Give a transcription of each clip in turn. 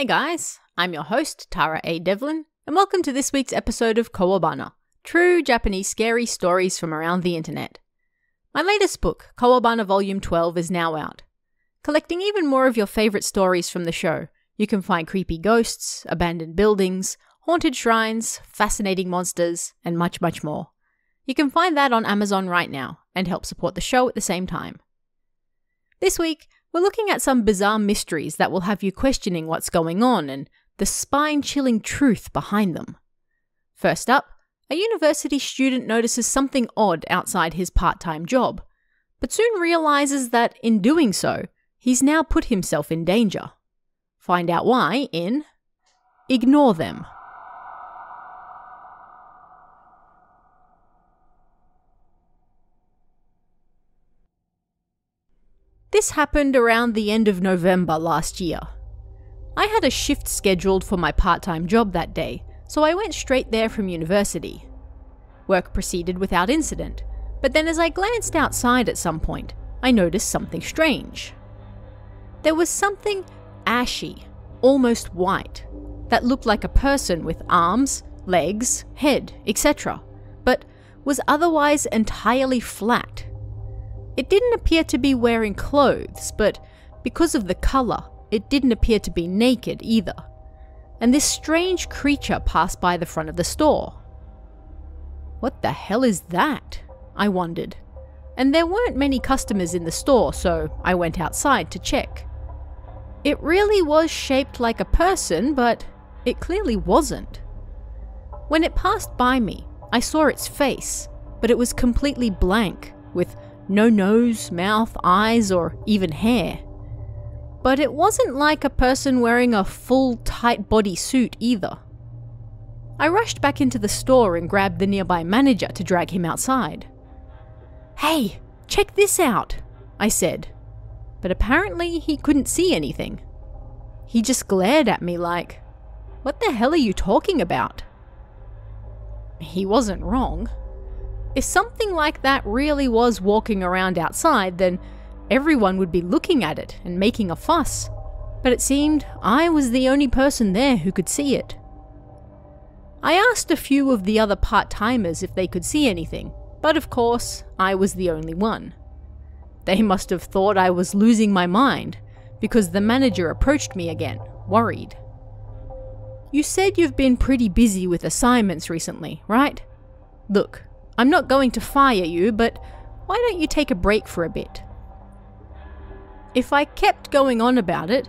Hey guys, I'm your host, Tara A. Devlin, and welcome to this week's episode of Kowabana True Japanese Scary Stories from Around the Internet. My latest book, Kowabana Volume 12, is now out. Collecting even more of your favourite stories from the show, you can find creepy ghosts, abandoned buildings, haunted shrines, fascinating monsters, and much, much more. You can find that on Amazon right now and help support the show at the same time. This week, we're looking at some bizarre mysteries that will have you questioning what's going on and the spine chilling truth behind them. First up, a university student notices something odd outside his part time job, but soon realizes that in doing so, he's now put himself in danger. Find out why in Ignore Them. This happened around the end of November last year. I had a shift scheduled for my part time job that day, so I went straight there from university. Work proceeded without incident, but then as I glanced outside at some point, I noticed something strange. There was something ashy, almost white, that looked like a person with arms, legs, head, etc., but was otherwise entirely flat it didn't appear to be wearing clothes, but because of the colour, it didn't appear to be naked either. And this strange creature passed by the front of the store. What the hell is that? I wondered. And there weren't many customers in the store, so I went outside to check. It really was shaped like a person, but it clearly wasn't. When it passed by me, I saw its face, but it was completely blank, with no nose, mouth, eyes, or even hair. But it wasn't like a person wearing a full tight body suit either. I rushed back into the store and grabbed the nearby manager to drag him outside. Hey, check this out, I said. But apparently he couldn't see anything. He just glared at me like, What the hell are you talking about? He wasn't wrong. If something like that really was walking around outside, then everyone would be looking at it and making a fuss. But it seemed I was the only person there who could see it. I asked a few of the other part timers if they could see anything, but of course, I was the only one. They must have thought I was losing my mind, because the manager approached me again, worried. You said you've been pretty busy with assignments recently, right? Look, I'm not going to fire you, but why don't you take a break for a bit? If I kept going on about it,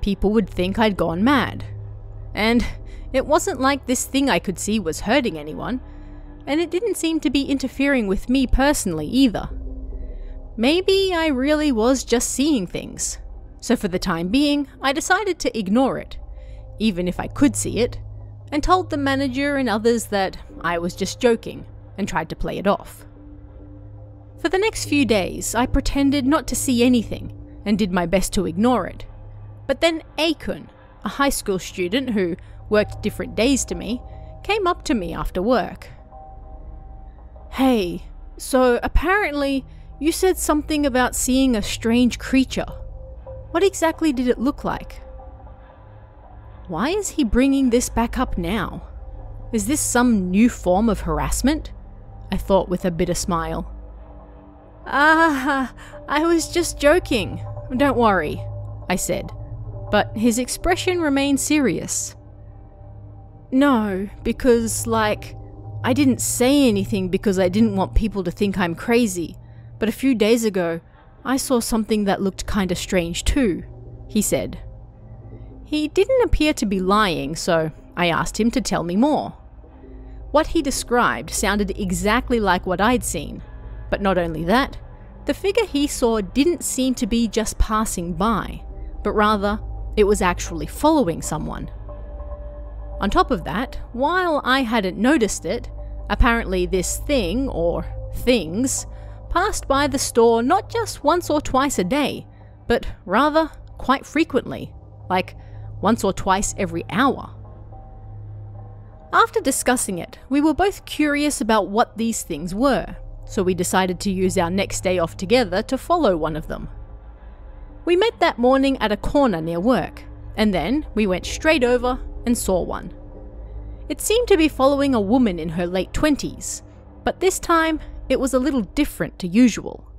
people would think I'd gone mad. And it wasn't like this thing I could see was hurting anyone, and it didn't seem to be interfering with me personally either. Maybe I really was just seeing things. So for the time being, I decided to ignore it, even if I could see it, and told the manager and others that I was just joking and tried to play it off. For the next few days, I pretended not to see anything and did my best to ignore it. But then Akun, a high school student who worked different days to me, came up to me after work. Hey, so apparently you said something about seeing a strange creature. What exactly did it look like? Why is he bringing this back up now? Is this some new form of harassment? I thought with a bitter smile. Ah, I was just joking. Don't worry, I said, but his expression remained serious. No, because, like, I didn't say anything because I didn't want people to think I'm crazy, but a few days ago, I saw something that looked kinda strange too, he said. He didn't appear to be lying, so I asked him to tell me more. What he described sounded exactly like what I'd seen. But not only that, the figure he saw didn't seem to be just passing by, but rather, it was actually following someone. On top of that, while I hadn't noticed it, apparently this thing, or things, passed by the store not just once or twice a day, but rather quite frequently, like once or twice every hour. After discussing it, we were both curious about what these things were, so we decided to use our next day off together to follow one of them. We met that morning at a corner near work, and then we went straight over and saw one. It seemed to be following a woman in her late 20s, but this time it was a little different to usual.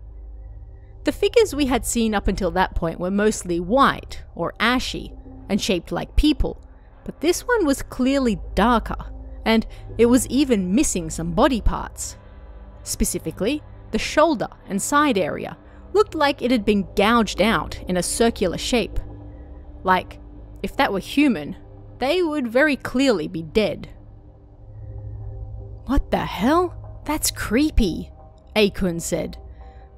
The figures we had seen up until that point were mostly white or ashy and shaped like people, but this one was clearly darker, and it was even missing some body parts. Specifically, the shoulder and side area looked like it had been gouged out in a circular shape. Like, if that were human, they would very clearly be dead. What the hell? That's creepy, Akun said.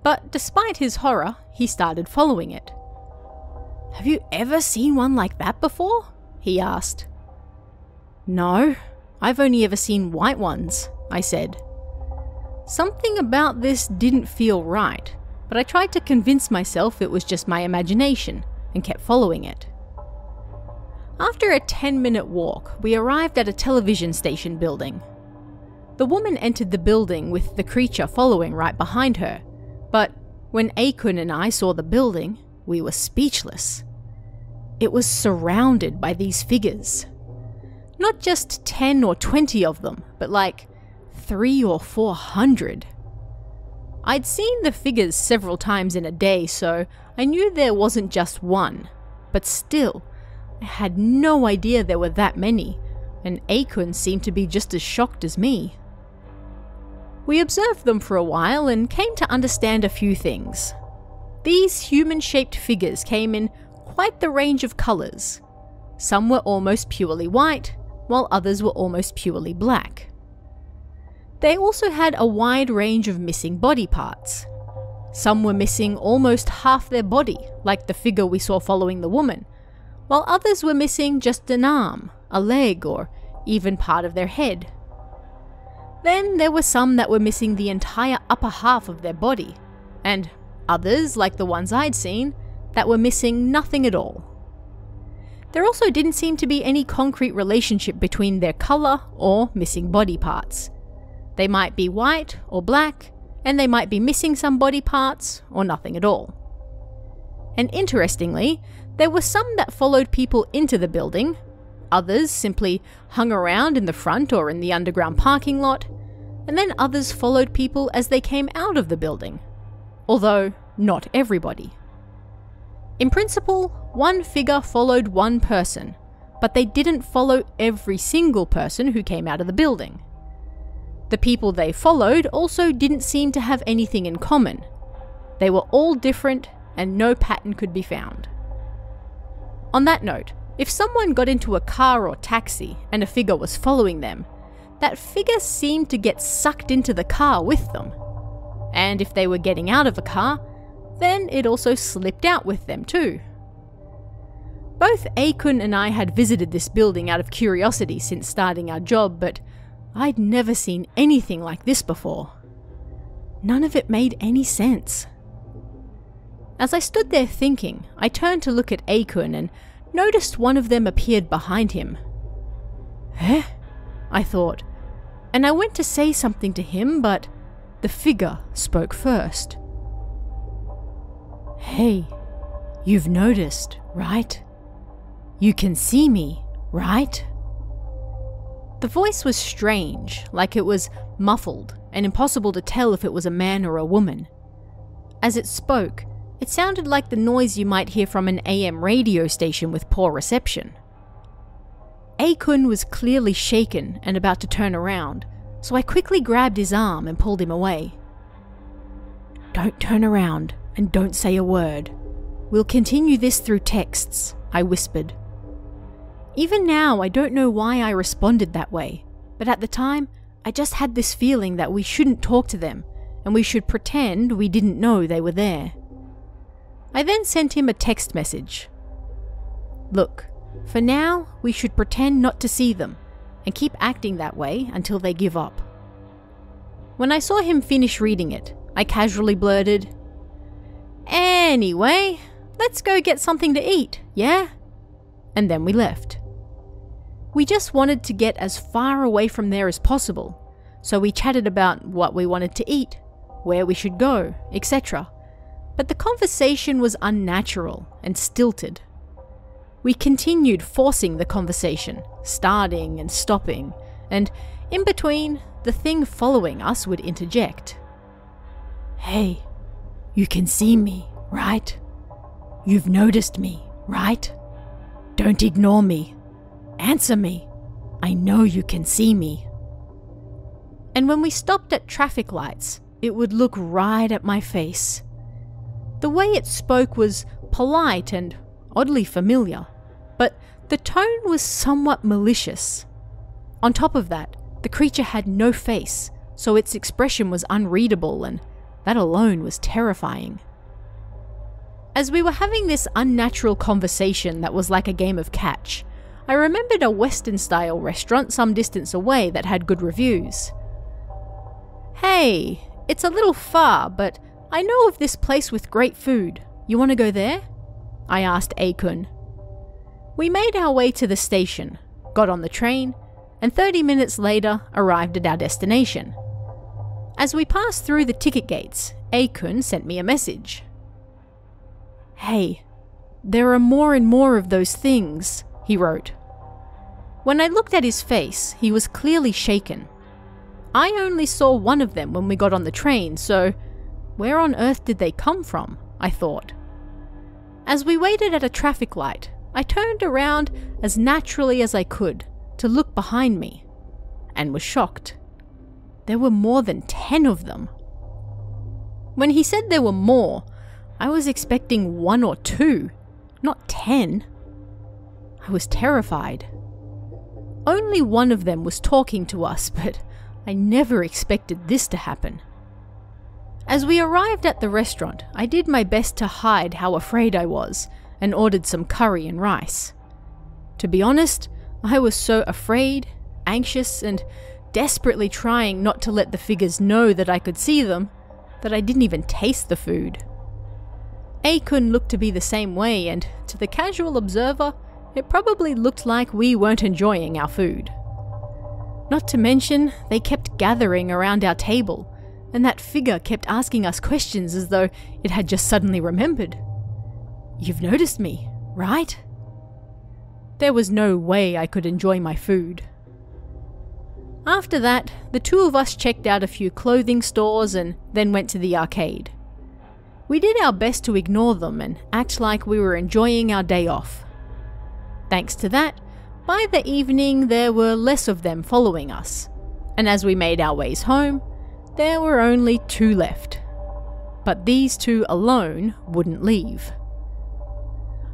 But despite his horror, he started following it. Have you ever seen one like that before? He asked. No, I've only ever seen white ones, I said. Something about this didn't feel right, but I tried to convince myself it was just my imagination and kept following it. After a 10 minute walk, we arrived at a television station building. The woman entered the building with the creature following right behind her, but when Akun and I saw the building, we were speechless. It was surrounded by these figures. Not just 10 or 20 of them, but like three or four hundred. I'd seen the figures several times in a day, so I knew there wasn't just one. But still, I had no idea there were that many, and Akun seemed to be just as shocked as me. We observed them for a while and came to understand a few things. These human shaped figures came in quite the range of colours. Some were almost purely white, while others were almost purely black. They also had a wide range of missing body parts. Some were missing almost half their body, like the figure we saw following the woman, while others were missing just an arm, a leg, or even part of their head. Then there were some that were missing the entire upper half of their body, and others, like the ones I'd seen, that were missing nothing at all. There also didn't seem to be any concrete relationship between their colour or missing body parts. They might be white or black, and they might be missing some body parts or nothing at all. And interestingly, there were some that followed people into the building, others simply hung around in the front or in the underground parking lot, and then others followed people as they came out of the building. Although, not everybody. In principle, one figure followed one person, but they didn't follow every single person who came out of the building. The people they followed also didn't seem to have anything in common. They were all different and no pattern could be found. On that note, if someone got into a car or taxi and a figure was following them, that figure seemed to get sucked into the car with them. And if they were getting out of a car, then it also slipped out with them too. Both Akun and I had visited this building out of curiosity since starting our job, but I'd never seen anything like this before. None of it made any sense. As I stood there thinking, I turned to look at Akun and noticed one of them appeared behind him. Eh? I thought, and I went to say something to him, but the figure spoke first. Hey, you've noticed, right? You can see me, right? The voice was strange, like it was muffled and impossible to tell if it was a man or a woman. As it spoke, it sounded like the noise you might hear from an AM radio station with poor reception. Akun was clearly shaken and about to turn around, so I quickly grabbed his arm and pulled him away. Don't turn around and don't say a word. We'll continue this through texts, I whispered. Even now, I don't know why I responded that way, but at the time, I just had this feeling that we shouldn't talk to them and we should pretend we didn't know they were there. I then sent him a text message. Look, for now, we should pretend not to see them and keep acting that way until they give up. When I saw him finish reading it, I casually blurted, Anyway, let's go get something to eat, yeah? And then we left. We just wanted to get as far away from there as possible, so we chatted about what we wanted to eat, where we should go, etc. But the conversation was unnatural and stilted. we continued forcing the conversation, starting and stopping, and in between, the thing following us would interject. Hey, you can see me, right? You've noticed me, right? Don't ignore me. Answer me. I know you can see me. And when we stopped at traffic lights, it would look right at my face. The way it spoke was polite and oddly familiar, but the tone was somewhat malicious. On top of that, the creature had no face, so its expression was unreadable, and that alone was terrifying. As we were having this unnatural conversation that was like a game of catch, I remembered a Western style restaurant some distance away that had good reviews. Hey, it's a little far, but I know of this place with great food. You want to go there? I asked Akun. We made our way to the station, got on the train, and 30 minutes later arrived at our destination. As we passed through the ticket gates, Akun sent me a message. Hey, there are more and more of those things, he wrote. When I looked at his face, he was clearly shaken. I only saw one of them when we got on the train, so where on earth did they come from? I thought. As we waited at a traffic light, I turned around as naturally as I could to look behind me and was shocked. There were more than 10 of them. When he said there were more, I was expecting one or two, not 10. I was terrified. Only one of them was talking to us, but I never expected this to happen. As we arrived at the restaurant, I did my best to hide how afraid I was and ordered some curry and rice. To be honest, I was so afraid, anxious, and desperately trying not to let the figures know that I could see them that I didn't even taste the food. Akun looked to be the same way, and to the casual observer, it probably looked like we weren't enjoying our food. Not to mention, they kept gathering around our table, and that figure kept asking us questions as though it had just suddenly remembered. You've noticed me, right? There was no way I could enjoy my food. After that, the two of us checked out a few clothing stores and then went to the arcade. We did our best to ignore them and act like we were enjoying our day off. Thanks to that, by the evening there were less of them following us, and as we made our ways home, there were only two left. But these two alone wouldn't leave.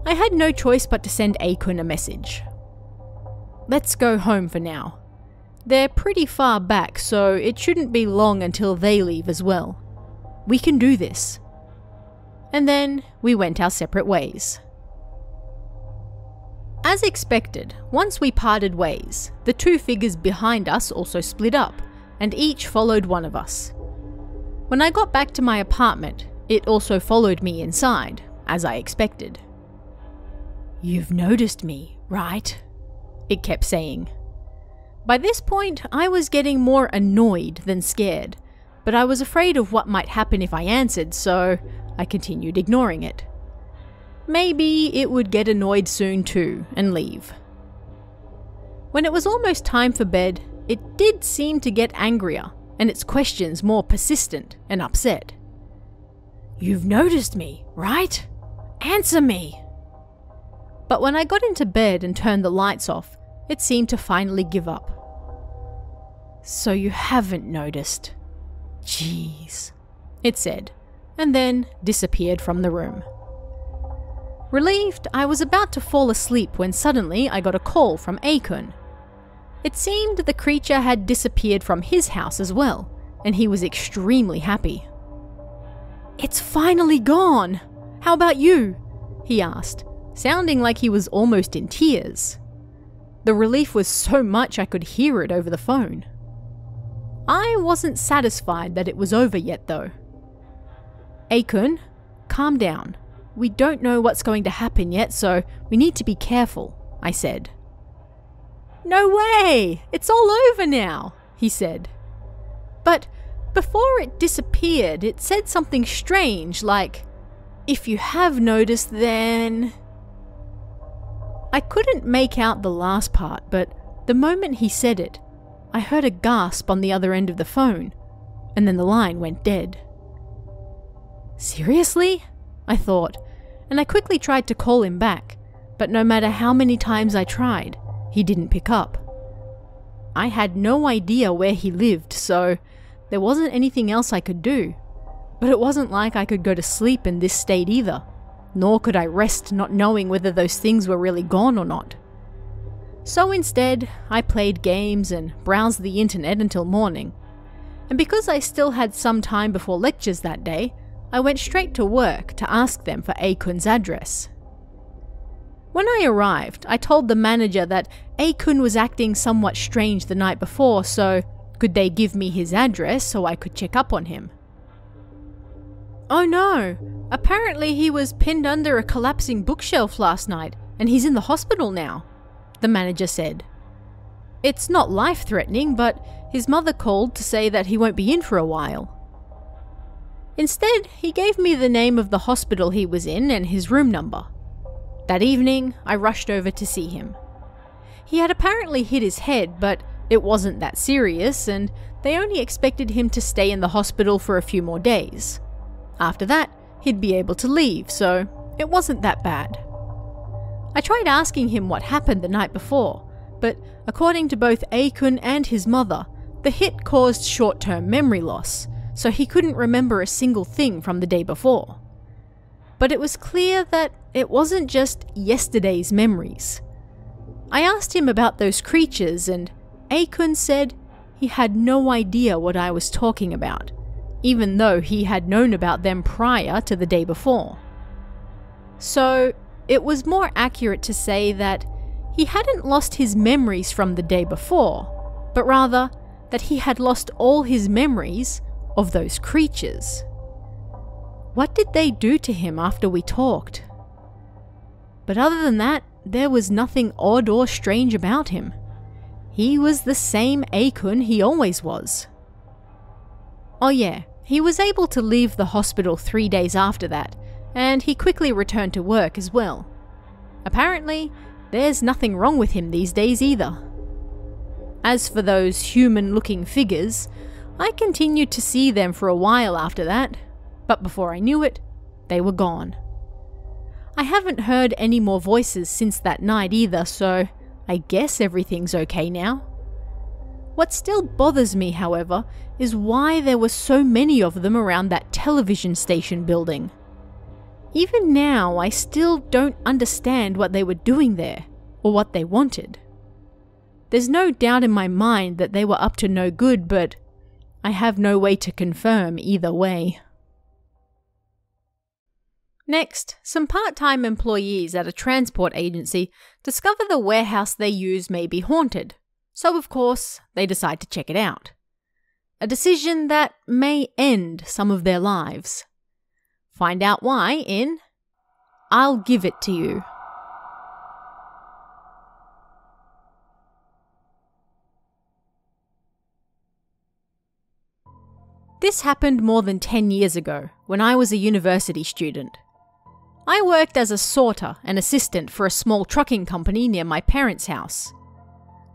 I had no choice but to send Akun a message. Let's go home for now. They're pretty far back, so it shouldn't be long until they leave as well. We can do this. And then we went our separate ways. As expected, once we parted ways, the two figures behind us also split up, and each followed one of us. When I got back to my apartment, it also followed me inside, as I expected. You've noticed me, right? It kept saying. By this point, I was getting more annoyed than scared, but I was afraid of what might happen if I answered, so I continued ignoring it. Maybe it would get annoyed soon too and leave. When it was almost time for bed, it did seem to get angrier and its questions more persistent and upset. You've noticed me, right? Answer me! But when I got into bed and turned the lights off, it seemed to finally give up. So you haven't noticed. Jeez, it said, and then disappeared from the room. Relieved, I was about to fall asleep when suddenly I got a call from Akun. It seemed the creature had disappeared from his house as well, and he was extremely happy. It's finally gone! How about you? he asked, sounding like he was almost in tears. The relief was so much I could hear it over the phone. I wasn't satisfied that it was over yet, though. Akun, calm down. We don't know what's going to happen yet, so we need to be careful, I said. No way! It's all over now, he said. But before it disappeared, it said something strange like, If you have noticed, then. I couldn't make out the last part, but the moment he said it, I heard a gasp on the other end of the phone, and then the line went dead. Seriously? I thought, and I quickly tried to call him back, but no matter how many times I tried, he didn't pick up. I had no idea where he lived, so there wasn't anything else I could do. But it wasn't like I could go to sleep in this state either, nor could I rest not knowing whether those things were really gone or not. So instead, I played games and browsed the internet until morning. And because I still had some time before lectures that day, I went straight to work to ask them for A-kun's address. When I arrived, I told the manager that A-kun was acting somewhat strange the night before, so could they give me his address so I could check up on him? Oh no, apparently he was pinned under a collapsing bookshelf last night and he's in the hospital now, the manager said. It's not life threatening, but his mother called to say that he won't be in for a while. Instead, he gave me the name of the hospital he was in and his room number. That evening, I rushed over to see him. He had apparently hit his head, but it wasn't that serious, and they only expected him to stay in the hospital for a few more days. After that, he'd be able to leave, so it wasn't that bad. I tried asking him what happened the night before, but according to both A-kun and his mother, the hit caused short term memory loss, so he couldn't remember a single thing from the day before. But it was clear that it wasn't just yesterday's memories. I asked him about those creatures, and A-kun said he had no idea what I was talking about, even though he had known about them prior to the day before. So it was more accurate to say that he hadn't lost his memories from the day before, but rather that he had lost all his memories of those creatures. What did they do to him after we talked? But other than that, there was nothing odd or strange about him. He was the same A-kun he always was. Oh yeah, he was able to leave the hospital three days after that, and he quickly returned to work as well. Apparently, there's nothing wrong with him these days either. As for those human looking figures, I continued to see them for a while after that, but before I knew it, they were gone. I haven't heard any more voices since that night either, so I guess everything's okay now. What still bothers me, however, is why there were so many of them around that television station building. Even now, I still don't understand what they were doing there, or what they wanted. There's no doubt in my mind that they were up to no good, but I have no way to confirm either way. Next, some part time employees at a transport agency discover the warehouse they use may be haunted, so of course, they decide to check it out. A decision that may end some of their lives. Find out why in I'll Give It to You. This happened more than 10 years ago, when I was a university student. I worked as a sorter and assistant for a small trucking company near my parents' house.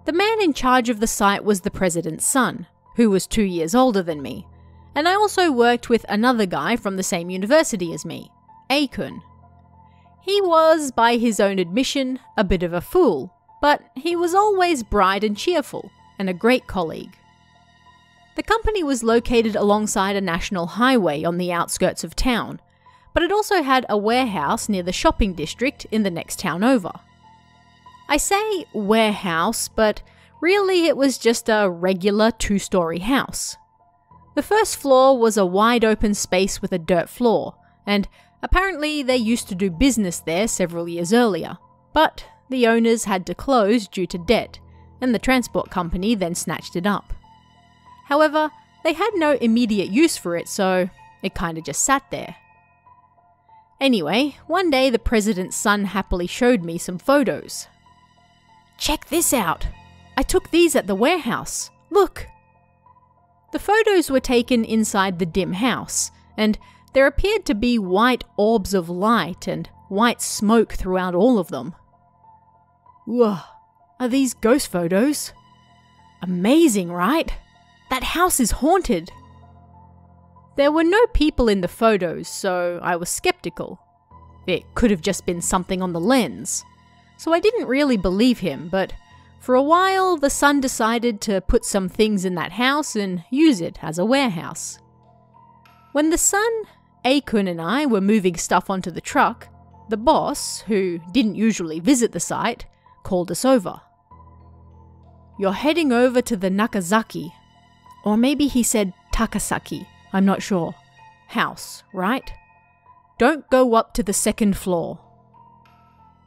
The man in charge of the site was the president's son, who was two years older than me, and I also worked with another guy from the same university as me, A-kun. He was, by his own admission, a bit of a fool, but he was always bright and cheerful, and a great colleague. The company was located alongside a national highway on the outskirts of town, but it also had a warehouse near the shopping district in the next town over. I say warehouse, but really it was just a regular two story house. The first floor was a wide open space with a dirt floor, and apparently they used to do business there several years earlier. But the owners had to close due to debt, and the transport company then snatched it up. However, they had no immediate use for it, so it kinda just sat there. Anyway, one day the president's son happily showed me some photos. Check this out! I took these at the warehouse. Look! The photos were taken inside the dim house, and there appeared to be white orbs of light and white smoke throughout all of them. Whoa, are these ghost photos? Amazing, right? That house is haunted. There were no people in the photos, so I was skeptical. It could have just been something on the lens. So I didn't really believe him, but for a while the son decided to put some things in that house and use it as a warehouse. When the son, Akun, and I were moving stuff onto the truck, the boss, who didn't usually visit the site, called us over. You're heading over to the Nakazaki, or maybe he said Takasaki, I'm not sure. House, right? Don't go up to the second floor.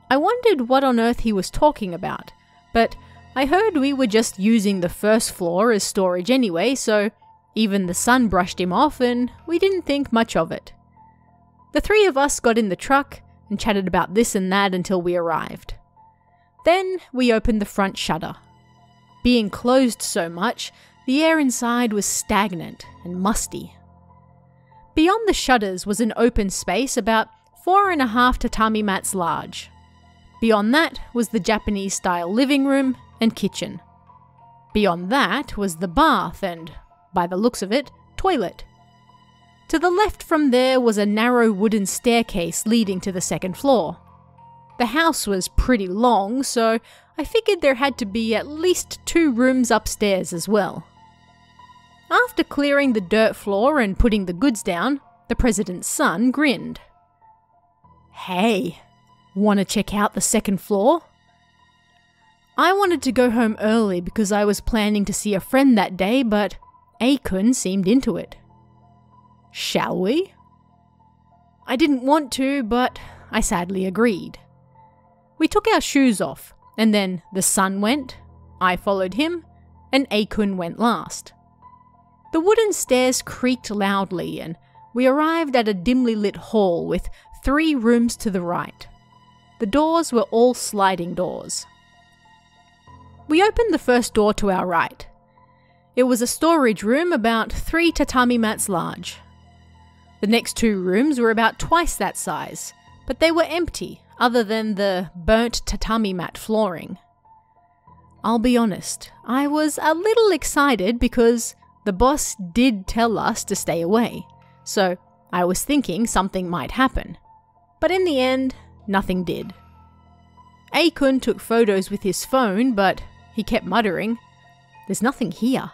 I wondered what on earth he was talking about, but I heard we were just using the first floor as storage anyway, so even the son brushed him off and we didn't think much of it. The three of us got in the truck and chatted about this and that until we arrived. Then we opened the front shutter. Being closed so much, the air inside was stagnant and musty. Beyond the shutters was an open space about four and a half tatami mats large. Beyond that was the Japanese style living room and kitchen. Beyond that was the bath and, by the looks of it, toilet. To the left from there was a narrow wooden staircase leading to the second floor. The house was pretty long, so I figured there had to be at least two rooms upstairs as well. After clearing the dirt floor and putting the goods down, the president's son grinned. Hey, want to check out the second floor? I wanted to go home early because I was planning to see a friend that day, but Akun seemed into it. Shall we? I didn't want to, but I sadly agreed. We took our shoes off, and then the son went, I followed him, and Akun went last. The wooden stairs creaked loudly, and we arrived at a dimly lit hall with three rooms to the right. The doors were all sliding doors. We opened the first door to our right. It was a storage room about three tatami mats large. The next two rooms were about twice that size, but they were empty other than the burnt tatami mat flooring. I'll be honest, I was a little excited because the boss did tell us to stay away, so I was thinking something might happen. But in the end, nothing did. Akun took photos with his phone, but he kept muttering, There's nothing here.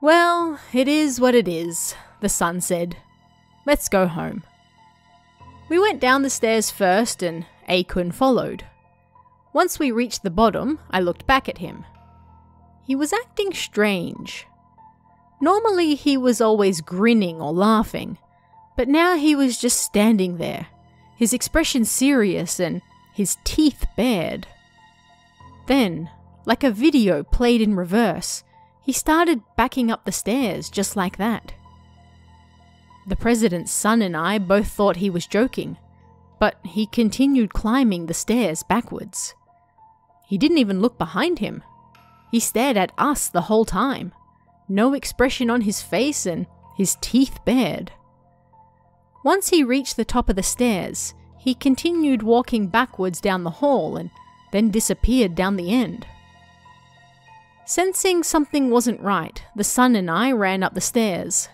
Well, it is what it is, the son said. Let's go home. We went down the stairs first and Akun followed. Once we reached the bottom, I looked back at him. He was acting strange. Normally, he was always grinning or laughing, but now he was just standing there, his expression serious and his teeth bared. Then, like a video played in reverse, he started backing up the stairs just like that. The president's son and I both thought he was joking, but he continued climbing the stairs backwards. He didn't even look behind him. He stared at us the whole time, no expression on his face and his teeth bared. Once he reached the top of the stairs, he continued walking backwards down the hall and then disappeared down the end. Sensing something wasn't right, the son and I ran up the stairs.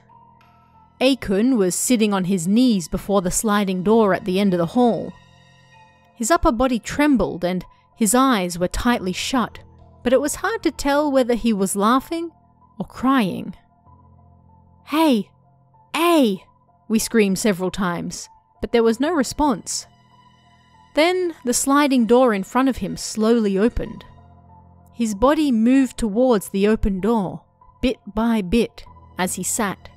Akun was sitting on his knees before the sliding door at the end of the hall. His upper body trembled and his eyes were tightly shut, but it was hard to tell whether he was laughing or crying. Hey! Hey! We screamed several times, but there was no response. Then the sliding door in front of him slowly opened. His body moved towards the open door, bit by bit, as he sat.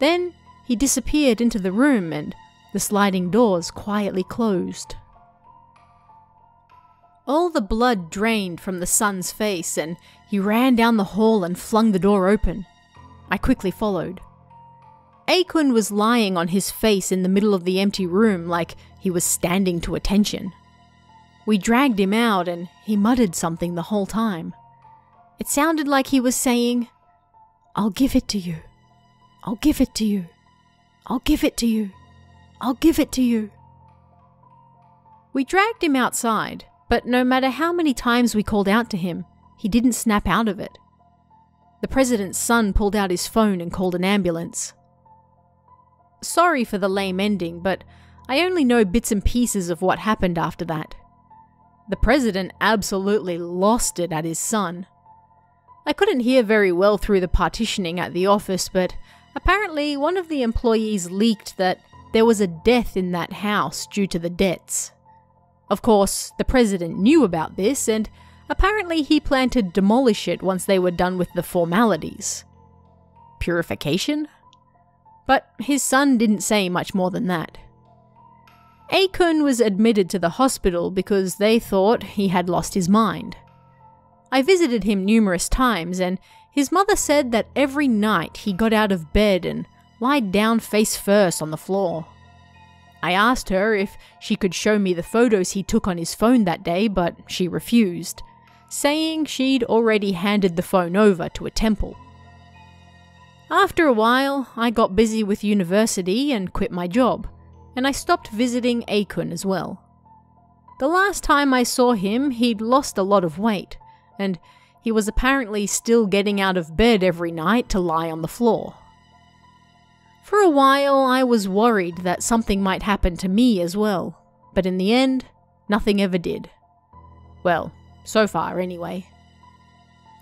Then he disappeared into the room and the sliding doors quietly closed. All the blood drained from the son's face, and he ran down the hall and flung the door open. I quickly followed. Akun was lying on his face in the middle of the empty room like he was standing to attention. We dragged him out and he muttered something the whole time. It sounded like he was saying, I'll give it to you. I'll give it to you. I'll give it to you. I'll give it to you. We dragged him outside, But no matter how many times we called out to him, he didn't snap out of it. The president's son pulled out his phone and called an ambulance. Sorry for the lame ending, but I only know bits and pieces of what happened after that. The president absolutely lost it at his son. I couldn't hear very well through the partitioning at the office, but apparently one of the employees leaked that there was a death in that house due to the debts. Of course, the president knew about this, and apparently he planned to demolish it once they were done with the formalities. Purification? But his son didn't say much more than that. Akun was admitted to the hospital because they thought he had lost his mind. I visited him numerous times, and his mother said that every night he got out of bed and lied down face first on the floor. I asked her if she could show me the photos he took on his phone that day, but she refused, saying she'd already handed the phone over to a temple. After a while, I got busy with university and quit my job, and I stopped visiting Akun as well. The last time I saw him, he'd lost a lot of weight, and he was apparently still getting out of bed every night to lie on the floor. For a while, I was worried that something might happen to me as well, but in the end, nothing ever did. Well, so far anyway.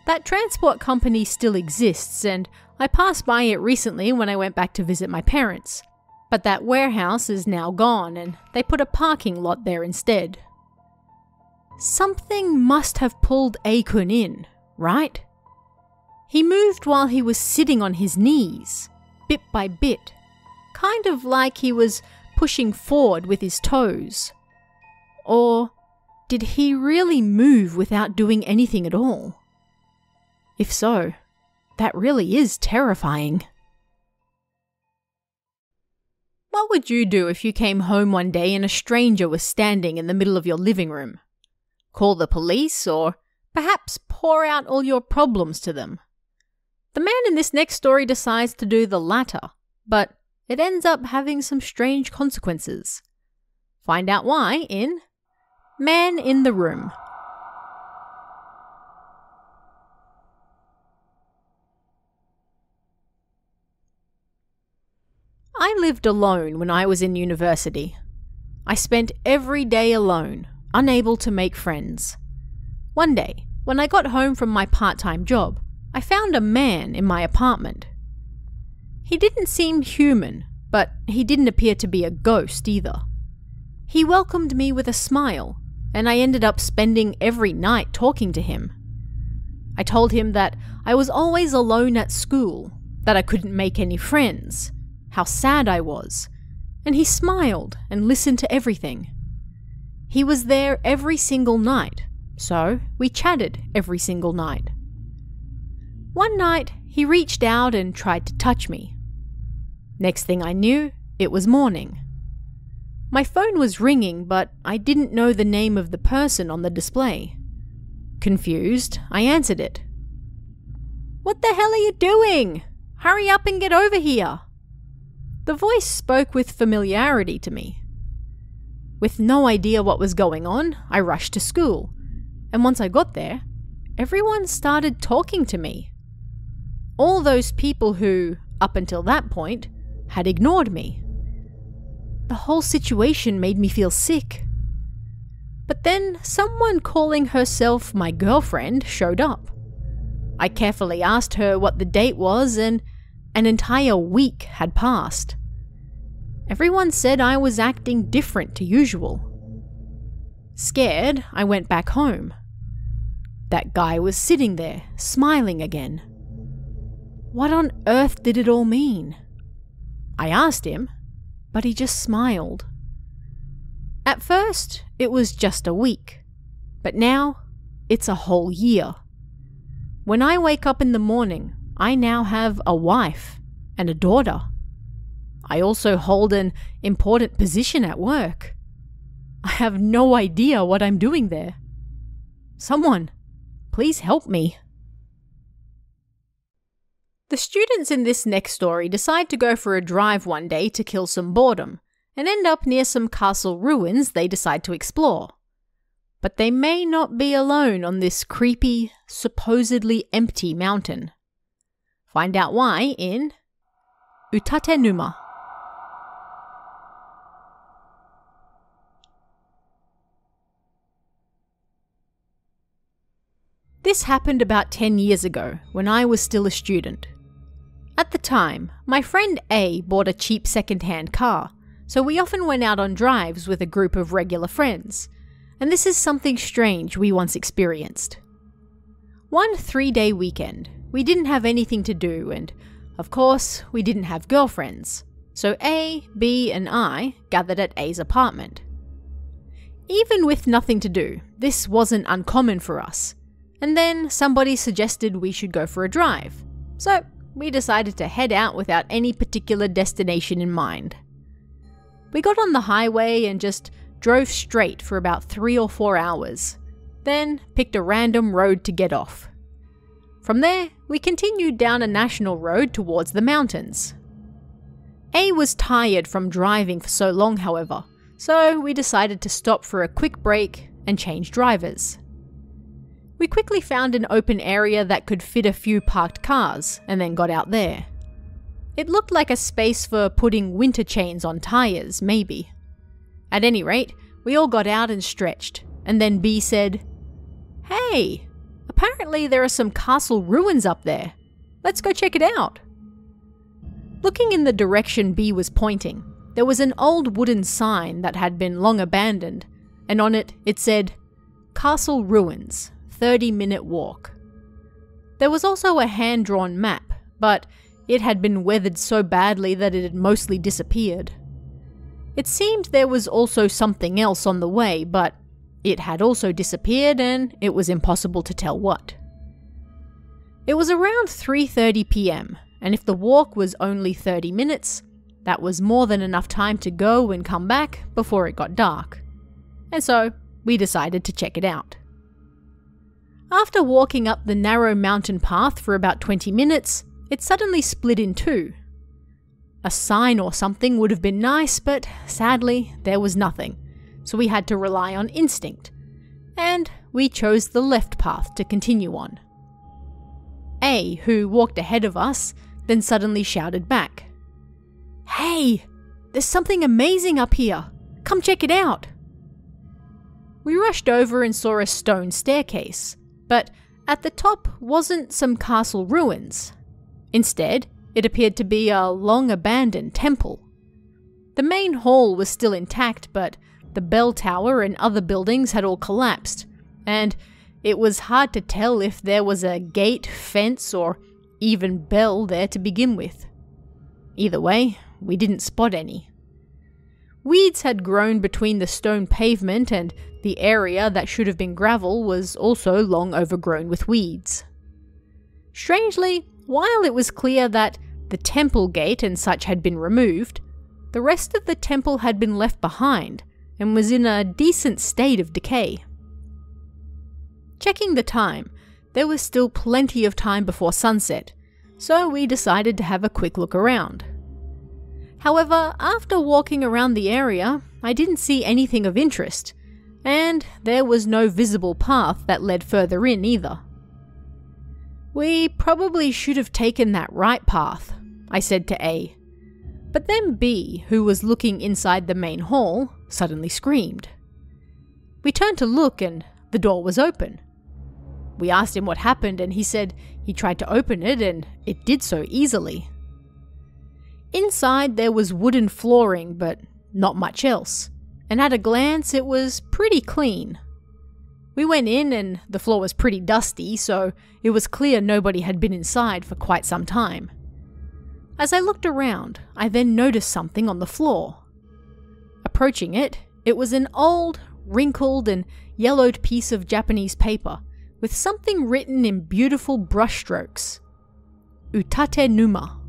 That transport company still exists, and I passed by it recently when I went back to visit my parents. But that warehouse is now gone, and they put a parking lot there instead. Something must have pulled Akun in, right? He moved while he was sitting on his knees bit by bit, kind of like he was pushing forward with his toes. Or did he really move without doing anything at all? If so, that really is terrifying. What would you do if you came home one day and a stranger was standing in the middle of your living room? Call the police or perhaps pour out all your problems to them? The man in this next story decides to do the latter, but it ends up having some strange consequences. Find out why in Man in the Room. I lived alone when I was in university. I spent every day alone, unable to make friends. One day, when I got home from my part time job, I found a man in my apartment. He didn't seem human, but he didn't appear to be a ghost either. He welcomed me with a smile, and I ended up spending every night talking to him. I told him that I was always alone at school, that I couldn't make any friends, how sad I was, and he smiled and listened to everything. He was there every single night, so we chatted every single night. One night, he reached out and tried to touch me. Next thing I knew, it was morning. My phone was ringing, but I didn't know the name of the person on the display. Confused, I answered it. What the hell are you doing? Hurry up and get over here. The voice spoke with familiarity to me. With no idea what was going on, I rushed to school, and once I got there, everyone started talking to me all those people who, up until that point, had ignored me. The whole situation made me feel sick. But then someone calling herself my girlfriend showed up. I carefully asked her what the date was, and an entire week had passed. Everyone said I was acting different to usual. Scared, I went back home. That guy was sitting there, smiling again. What on earth did it all mean? I asked him, but he just smiled. At first, it was just a week, but now it's a whole year. When I wake up in the morning, I now have a wife and a daughter. I also hold an important position at work. I have no idea what I'm doing there. Someone, please help me. The students in this next story decide to go for a drive one day to kill some boredom, and end up near some castle ruins they decide to explore. But they may not be alone on this creepy, supposedly empty mountain. Find out why in Utatenuma. This happened about 10 years ago, when I was still a student. At the time, my friend A bought a cheap second-hand car, so we often went out on drives with a group of regular friends, and this is something strange we once experienced. One three-day weekend, we didn't have anything to do, and of course, we didn't have girlfriends, so A, B, and I gathered at A's apartment. Even with nothing to do, this wasn't uncommon for us, and then somebody suggested we should go for a drive. So we decided to head out without any particular destination in mind. We got on the highway and just drove straight for about three or four hours, then picked a random road to get off. From there, we continued down a national road towards the mountains. A was tired from driving for so long, however, so we decided to stop for a quick break and change drivers. We quickly found an open area that could fit a few parked cars, and then got out there. It looked like a space for putting winter chains on tyres, maybe. At any rate, we all got out and stretched, and then B said, Hey, apparently there are some castle ruins up there. Let's go check it out. Looking in the direction B was pointing, there was an old wooden sign that had been long abandoned, and on it it said, Castle Ruins, 30 minute walk. There was also a hand drawn map, but it had been weathered so badly that it had mostly disappeared. It seemed there was also something else on the way, but it had also disappeared and it was impossible to tell what. It was around 3:30 p.m., and if the walk was only 30 minutes, that was more than enough time to go and come back before it got dark. And so, we decided to check it out. After walking up the narrow mountain path for about 20 minutes, it suddenly split in two. A sign or something would have been nice, but sadly, there was nothing, so we had to rely on instinct. And we chose the left path to continue on. A, who walked ahead of us, then suddenly shouted back, Hey! There's something amazing up here! Come check it out! We rushed over and saw a stone staircase, but at the top wasn't some castle ruins. Instead, it appeared to be a long abandoned temple. The main hall was still intact, but the bell tower and other buildings had all collapsed, and it was hard to tell if there was a gate, fence, or even bell there to begin with. Either way, we didn't spot any. Weeds had grown between the stone pavement, and the area that should have been gravel was also long overgrown with weeds. Strangely, while it was clear that the temple gate and such had been removed, the rest of the temple had been left behind and was in a decent state of decay. Checking the time, there was still plenty of time before sunset, so we decided to have a quick look around. However, after walking around the area, I didn't see anything of interest, and there was no visible path that led further in either. We probably should have taken that right path, I said to A. But then B, who was looking inside the main hall, suddenly screamed. We turned to look and the door was open. We asked him what happened and he said he tried to open it and it did so easily. Inside there was wooden flooring, but not much else, and at a glance it was pretty clean. We went in and the floor was pretty dusty, so it was clear nobody had been inside for quite some time. As I looked around, I then noticed something on the floor. Approaching it, it was an old, wrinkled, and yellowed piece of Japanese paper with something written in beautiful brushstrokes Utate Numa.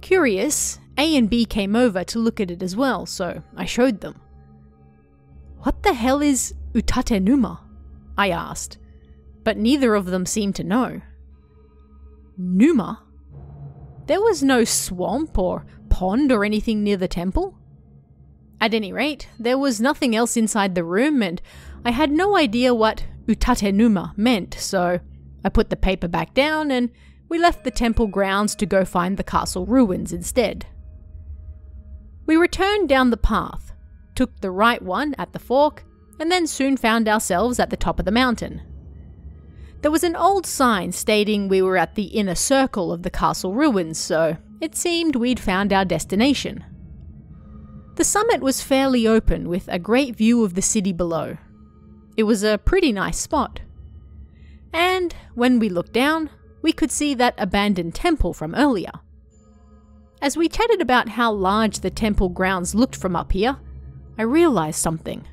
Curious, A and B came over to look at it as well, so I showed them. What the hell is Utate Numa? I asked, but neither of them seemed to know. Numa? There was no swamp or pond or anything near the temple. At any rate, there was nothing else inside the room, and I had no idea what Utatenuma meant, so I put the paper back down and we left the temple grounds to go find the castle ruins instead. We returned down the path, took the right one at the fork, and then soon found ourselves at the top of the mountain. There was an old sign stating we were at the inner circle of the castle ruins, so it seemed we'd found our destination. The summit was fairly open with a great view of the city below. It was a pretty nice spot. And when we looked down, we could see that abandoned temple from earlier. As we chatted about how large the temple grounds looked from up here, I realised something.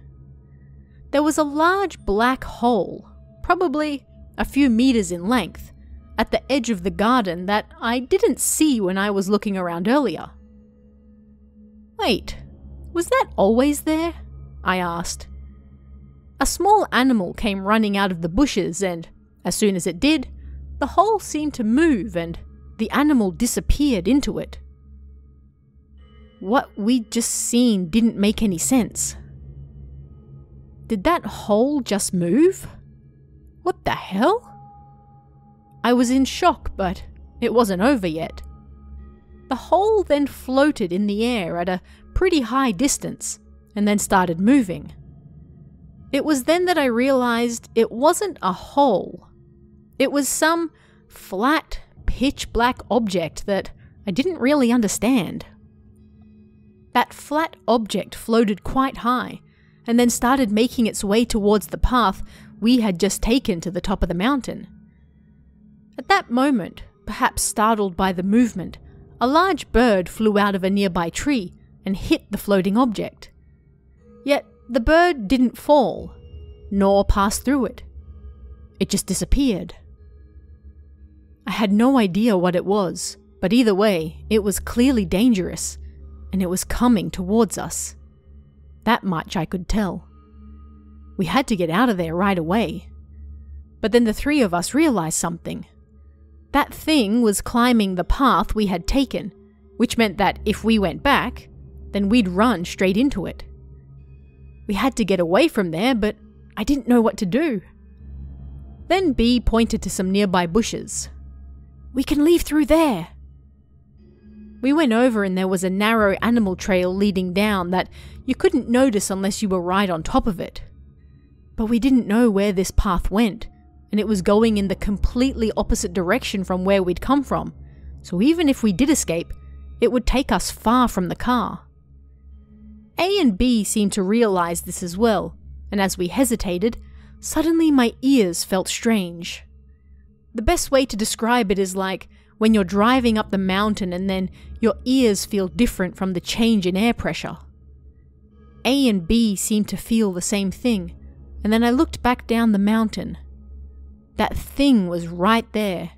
There was a large black hole, probably a few metres in length, at the edge of the garden that I didn't see when I was looking around earlier. Wait, was that always there? I asked. A small animal came running out of the bushes, and as soon as it did, the hole seemed to move and the animal disappeared into it. What we'd just seen didn't make any sense. Did that hole just move? What the hell? I was in shock, but it wasn't over yet. The hole then floated in the air at a pretty high distance and then started moving. It was then that I realized it wasn't a hole. It was some flat, pitch black object that I didn't really understand. That flat object floated quite high and then started making its way towards the path we had just taken to the top of the mountain. At that moment, perhaps startled by the movement, a large bird flew out of a nearby tree and hit the floating object. Yet the bird didn't fall, nor pass through it. It just disappeared. I had no idea what it was, but either way, it was clearly dangerous, and it was coming towards us. That much I could tell. We had to get out of there right away. But then the three of us realized something. That thing was climbing the path we had taken, which meant that if we went back, then we'd run straight into it. We had to get away from there, but I didn't know what to do. Then B pointed to some nearby bushes. We can leave through there. We went over and there was a narrow animal trail leading down that you couldn't notice unless you were right on top of it. But we didn't know where this path went, and it was going in the completely opposite direction from where we'd come from, so even if we did escape, it would take us far from the car. A and B seemed to realize this as well, and as we hesitated, suddenly my ears felt strange. The best way to describe it is like when you're driving up the mountain and then your ears feel different from the change in air pressure. A and B seemed to feel the same thing, and then I looked back down the mountain. That thing was right there,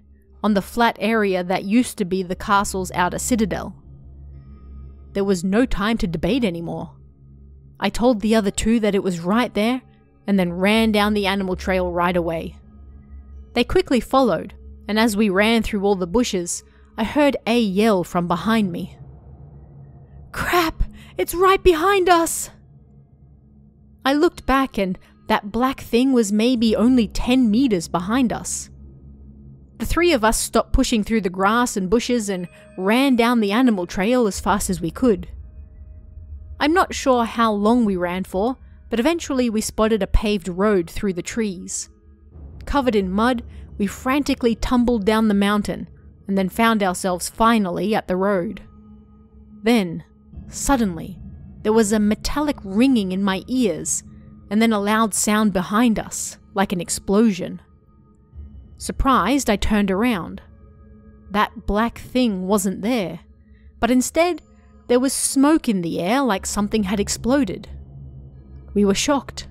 on the flat area that used to be the castle's outer citadel. There was no time to debate anymore. I told the other two that it was right there and then ran down the animal trail right away. They quickly followed, and as we ran through all the bushes, I heard A yell from behind me. Crap! It's right behind us! I looked back and that black thing was maybe only 10 meters behind us. The three of us stopped pushing through the grass and bushes and ran down the animal trail as fast as we could. I'm not sure how long we ran for, but eventually we spotted a paved road through the trees. Covered in mud, we frantically tumbled down the mountain and then found ourselves finally at the road. Then, suddenly, there was a metallic ringing in my ears and then a loud sound behind us, like an explosion. Surprised, I turned around. That black thing wasn't there, but instead, there was smoke in the air like something had exploded. We were shocked.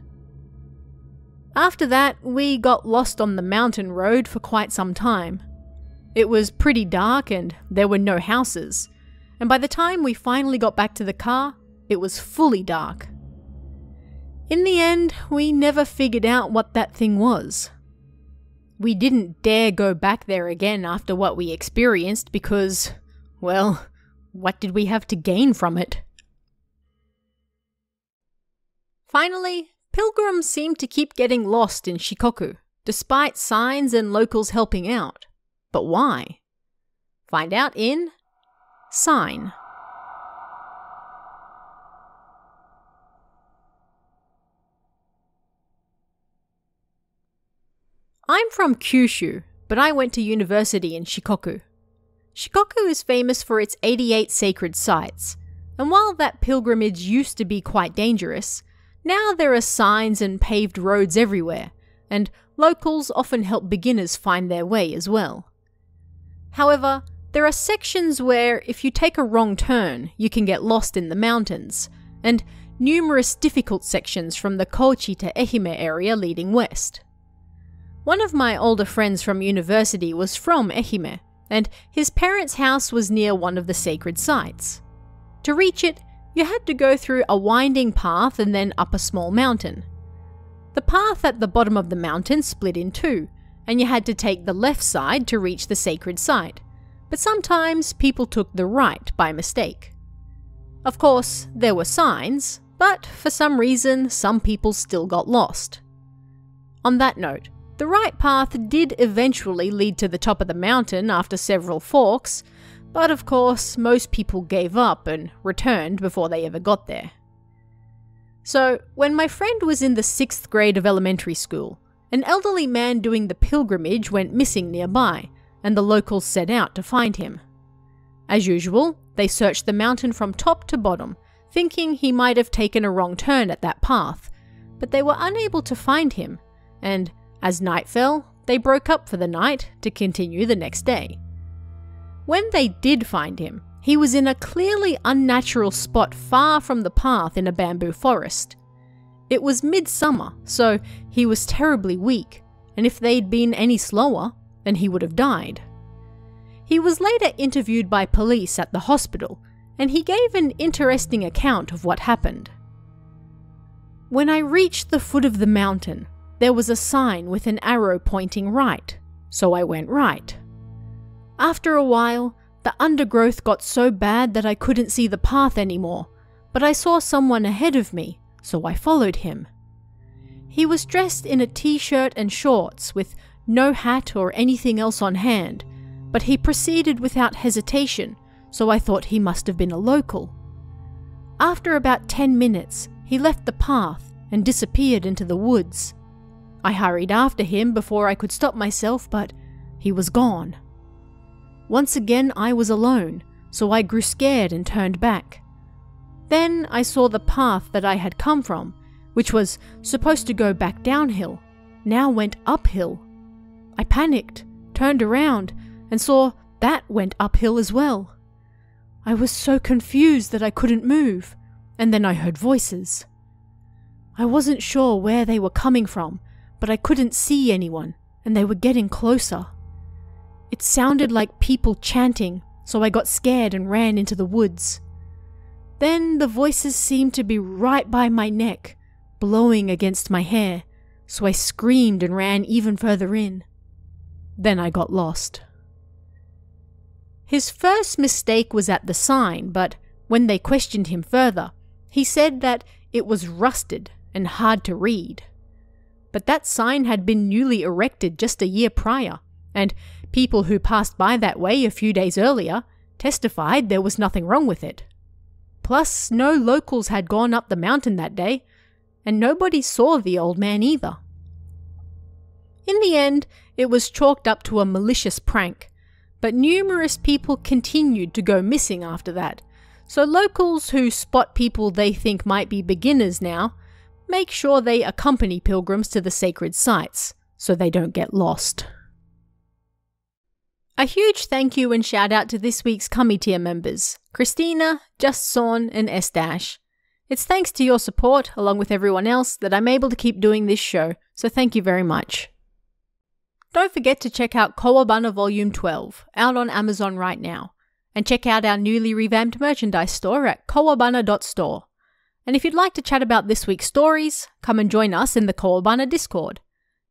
After that, we got lost on the mountain road for quite some time. It was pretty dark and there were no houses, and by the time we finally got back to the car, it was fully dark. In the end, we never figured out what that thing was. We didn't dare go back there again after what we experienced because, well, what did we have to gain from it? Finally, Pilgrims seem to keep getting lost in Shikoku, despite signs and locals helping out. But why? Find out in Sign. I'm from Kyushu, but I went to university in Shikoku. Shikoku is famous for its 88 sacred sites, and while that pilgrimage used to be quite dangerous, now there are signs and paved roads everywhere, and locals often help beginners find their way as well. However, there are sections where if you take a wrong turn, you can get lost in the mountains, and numerous difficult sections from the Kochi to Ehime area leading west. One of my older friends from university was from Ehime, and his parents' house was near one of the sacred sites. To reach it, you had to go through a winding path and then up a small mountain. The path at the bottom of the mountain split in two, and you had to take the left side to reach the sacred site, but sometimes people took the right by mistake. Of course, there were signs, but for some reason, some people still got lost. On that note, the right path did eventually lead to the top of the mountain after several forks, but of course, most people gave up and returned before they ever got there. So, when my friend was in the sixth grade of elementary school, an elderly man doing the pilgrimage went missing nearby, and the locals set out to find him. As usual, they searched the mountain from top to bottom, thinking he might have taken a wrong turn at that path, but they were unable to find him, and as night fell, they broke up for the night to continue the next day. When they did find him, he was in a clearly unnatural spot far from the path in a bamboo forest. It was midsummer, so he was terribly weak, and if they'd been any slower, then he would have died. He was later interviewed by police at the hospital, and he gave an interesting account of what happened. When I reached the foot of the mountain, there was a sign with an arrow pointing right, so I went right. After a while, the undergrowth got so bad that I couldn't see the path anymore, but I saw someone ahead of me, so I followed him. He was dressed in a t shirt and shorts with no hat or anything else on hand, but he proceeded without hesitation, so I thought he must have been a local. After about 10 minutes, he left the path and disappeared into the woods. I hurried after him before I could stop myself, but he was gone. Once again, I was alone, so I grew scared and turned back. Then I saw the path that I had come from, which was supposed to go back downhill, now went uphill. I panicked, turned around, and saw that went uphill as well. I was so confused that I couldn't move, and then I heard voices. I wasn't sure where they were coming from, but I couldn't see anyone, and they were getting closer. It sounded like people chanting, so I got scared and ran into the woods. Then the voices seemed to be right by my neck, blowing against my hair, so I screamed and ran even further in. Then I got lost. His first mistake was at the sign, but when they questioned him further, he said that it was rusted and hard to read but that sign had been newly erected just a year prior, and people who passed by that way a few days earlier testified there was nothing wrong with it. Plus, no locals had gone up the mountain that day, and nobody saw the old man either. In the end, it was chalked up to a malicious prank, but numerous people continued to go missing after that, so locals who spot people they think might be beginners now make sure they accompany pilgrims to the sacred sites so they don't get lost. A huge thank you and shout out to this week's tier members Christina, Just Sawn, and S Dash. It's thanks to your support, along with everyone else, that I'm able to keep doing this show, so thank you very much. Don't forget to check out Kowabana Volume 12, out on Amazon right now, and check out our newly revamped merchandise store at kowabana.store. And if you'd like to chat about this week's stories, come and join us in the Kowabana Discord.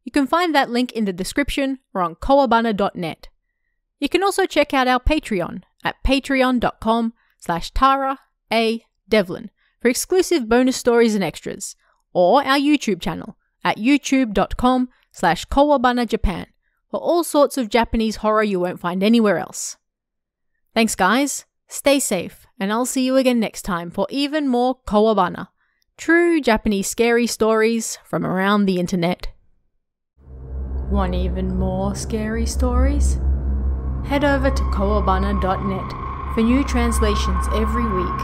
You can find that link in the description or on kowabana.net. You can also check out our Patreon at patreon.com slash Tara A. Devlin for exclusive bonus stories and extras, or our YouTube channel at youtube.com slash Japan for all sorts of Japanese horror you won't find anywhere else. Thanks, guys. Stay safe, and I'll see you again next time for even more Kowabana, true Japanese scary stories from around the internet. Want even more scary stories? Head over to kowabana.net for new translations every week.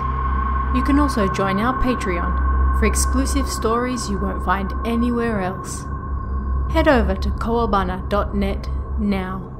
You can also join our Patreon for exclusive stories you won't find anywhere else. Head over to kowabana.net now.